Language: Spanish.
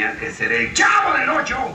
tenía que ser el chavo del ocho.